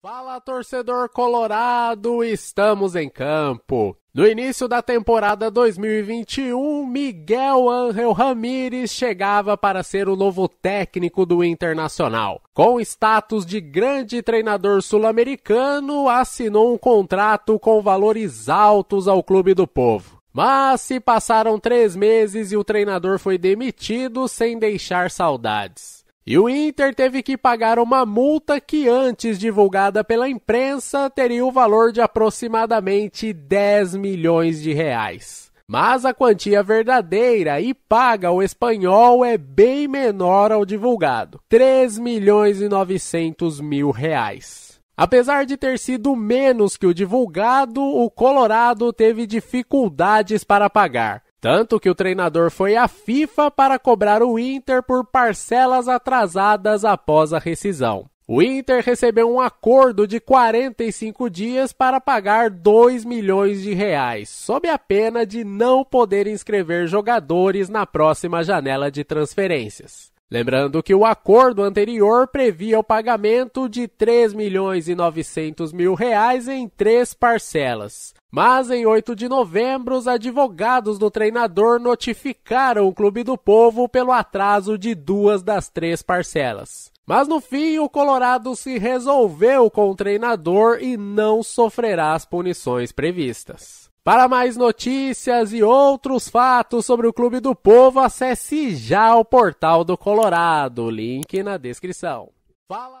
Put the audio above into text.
Fala torcedor colorado, estamos em campo. No início da temporada 2021, Miguel Ángel Ramírez chegava para ser o novo técnico do Internacional. Com status de grande treinador sul-americano, assinou um contrato com valores altos ao Clube do Povo. Mas se passaram três meses e o treinador foi demitido sem deixar saudades. E o Inter teve que pagar uma multa que, antes divulgada pela imprensa, teria o valor de aproximadamente 10 milhões de reais. Mas a quantia verdadeira e paga ao espanhol é bem menor ao divulgado: 3 milhões e 900 mil reais. Apesar de ter sido menos que o divulgado, o Colorado teve dificuldades para pagar. Tanto que o treinador foi à FIFA para cobrar o Inter por parcelas atrasadas após a rescisão. O Inter recebeu um acordo de 45 dias para pagar 2 milhões de reais, sob a pena de não poder inscrever jogadores na próxima janela de transferências. Lembrando que o acordo anterior previa o pagamento de 3 milhões e 900 mil reais em três parcelas. Mas em 8 de novembro, os advogados do treinador notificaram o Clube do Povo pelo atraso de duas das três parcelas. Mas no fim, o Colorado se resolveu com o treinador e não sofrerá as punições previstas. Para mais notícias e outros fatos sobre o Clube do Povo, acesse já o portal do Colorado, link na descrição. Fala!